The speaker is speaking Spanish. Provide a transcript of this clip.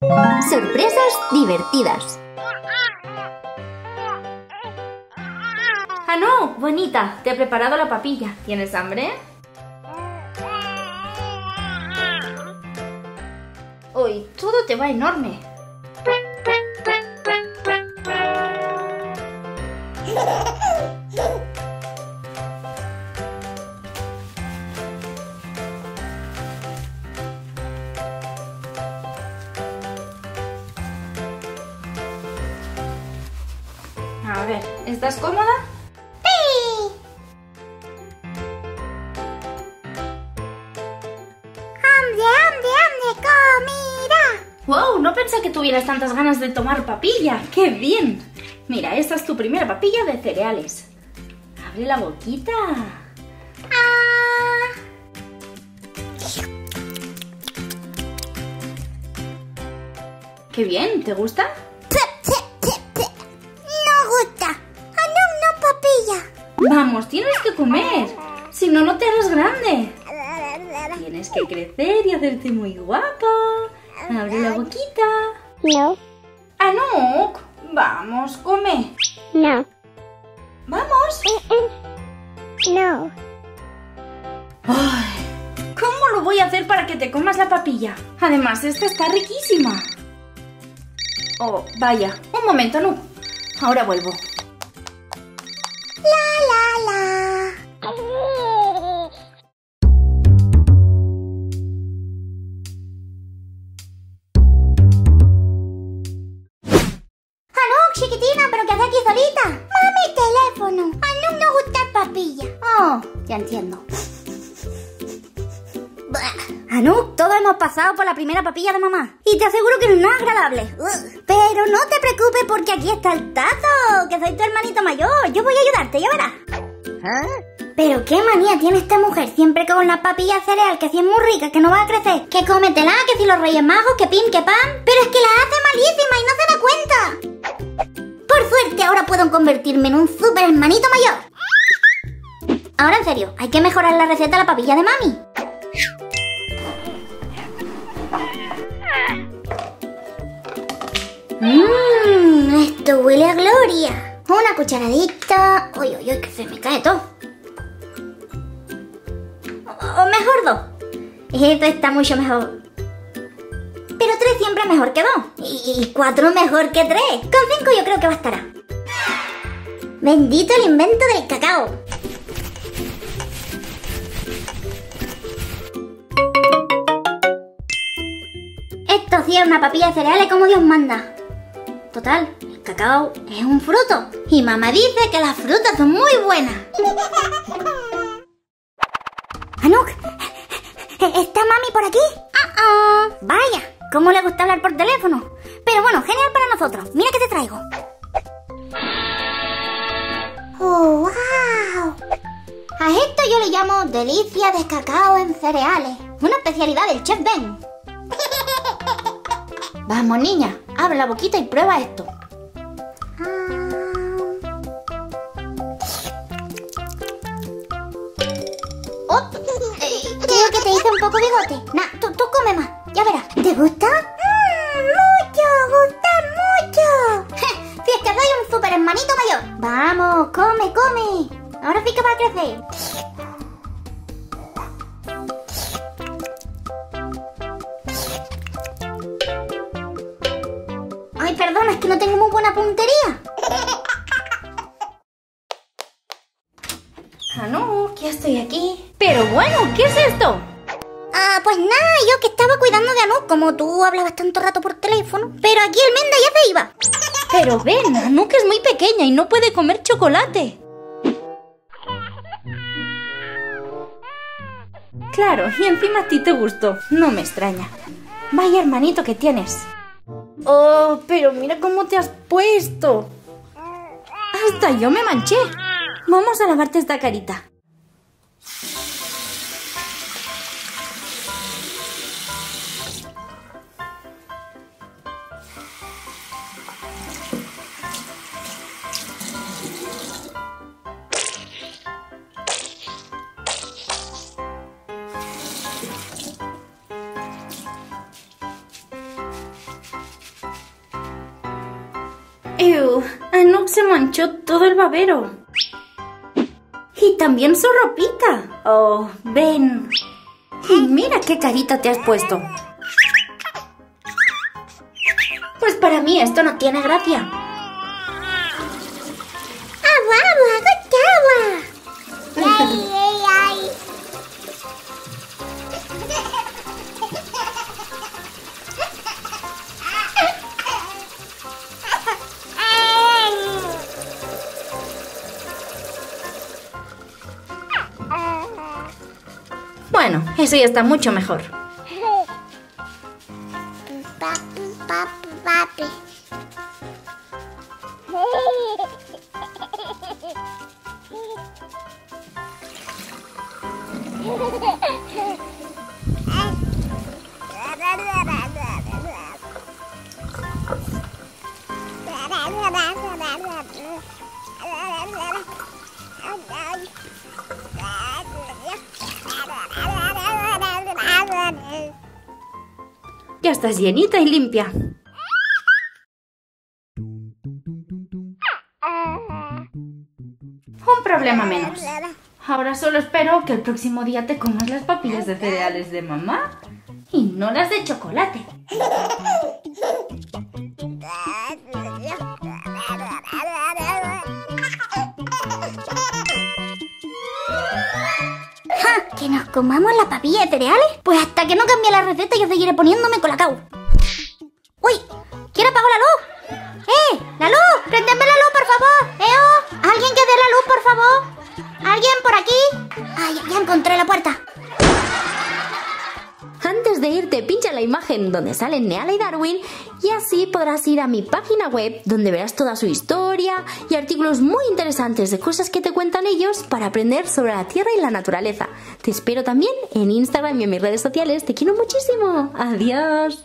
Sorpresas divertidas. Ah, no, bonita, te he preparado la papilla. ¿Tienes hambre? Uy, todo te va enorme. A ver, ¿estás cómoda? ¡Sí! ¡Hambre, hambre, hambre! ¡Comida! ¡Wow! No pensé que tuvieras tantas ganas de tomar papilla. ¡Qué bien! Mira, esta es tu primera papilla de cereales. Abre la boquita. ¡Ah! ¡Qué bien! ¿Te gusta? Vamos, tienes que comer. Si no, no te harás grande. Tienes que crecer y hacerte muy guapa. Abre la boquita. No, Anuk, vamos, come. no, Vamos. no. Ay, ¿Cómo lo voy a hacer para que te comas la papilla? Además, esta está riquísima. Oh, vaya. Un momento, Anuk. Ahora vuelvo. Ya entiendo. Anuk, todos hemos pasado por la primera papilla de mamá. Y te aseguro que no es agradable. Ugh. Pero no te preocupes porque aquí está el tazo, que soy tu hermanito mayor. Yo voy a ayudarte, ya verás. Pero qué manía tiene esta mujer siempre con la papilla cereal, que si es muy rica, que no va a crecer. Que cómetela, que si los reyes magos, que pin, que pan. Pero es que la hace malísima y no se da cuenta. Por suerte ahora puedo convertirme en un super hermanito mayor. Ahora en serio, hay que mejorar la receta de la papilla de mami. Mmm, esto huele a gloria. Una cucharadita. Uy, uy, uy, que se me cae todo. O, mejor dos. Esto está mucho mejor. Pero tres siempre mejor que dos. Y cuatro mejor que tres. Con cinco yo creo que bastará. Bendito el invento del cacao. Es una papilla de cereales como Dios manda. Total, el cacao es un fruto. Y mamá dice que las frutas son muy buenas. Anuk, ¿está mami por aquí? Ah, ah. Vaya, ¿cómo le gusta hablar por teléfono? Pero bueno, genial para nosotros. Mira que te traigo. ¡Oh, wow! A esto yo le llamo delicia de cacao en cereales. Una especialidad del chef Ben. Vamos, niña, abre la boquita y prueba esto. Oh, eh, creo que te hice un poco bigote. Nah, tú, tú come más, ya verás. ¿Te gusta? Mm, mucho, gusta mucho. si es que soy un super hermanito mayor. Vamos, come, come. Ahora sí que va a crecer. Es que no tengo muy buena puntería. Anuk, ya estoy aquí. Pero bueno, ¿qué es esto? Ah, pues nada, yo que estaba cuidando de Anuk, como tú hablabas tanto rato por teléfono. Pero aquí el Menda ya se iba. Pero ven, Anuk es muy pequeña y no puede comer chocolate. Claro, y encima a ti te gustó. No me extraña. Vaya hermanito que tienes. Oh, pero mira cómo te has puesto. Hasta yo me manché. Vamos a lavarte esta carita. ¡Ew! Anuk se manchó todo el babero. Y también su ropita. Oh, ven. Y mira qué carita te has puesto. Pues para mí esto no tiene gracia. Eso ya está mucho mejor. Ya estás llenita y limpia. Un problema menos. Ahora solo espero que el próximo día te comas las papillas de cereales de mamá y no las de chocolate. ¿Que nos comamos la papilla de cereales? Pues hasta que no cambie la receta yo seguiré poniéndome colacao. ¡Uy! ¿Quién apagó la luz? ¡Eh! ¡La luz! ¡Prendeme la luz, por favor! ¡Eo! ¿Alguien que dé la luz, por favor? ¿Alguien por aquí? ¡Ay, ya encontré la puerta! La imagen donde salen Neala y Darwin y así podrás ir a mi página web donde verás toda su historia y artículos muy interesantes de cosas que te cuentan ellos para aprender sobre la Tierra y la naturaleza. Te espero también en Instagram y en mis redes sociales. Te quiero muchísimo. Adiós.